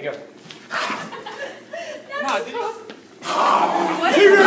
There you go. no,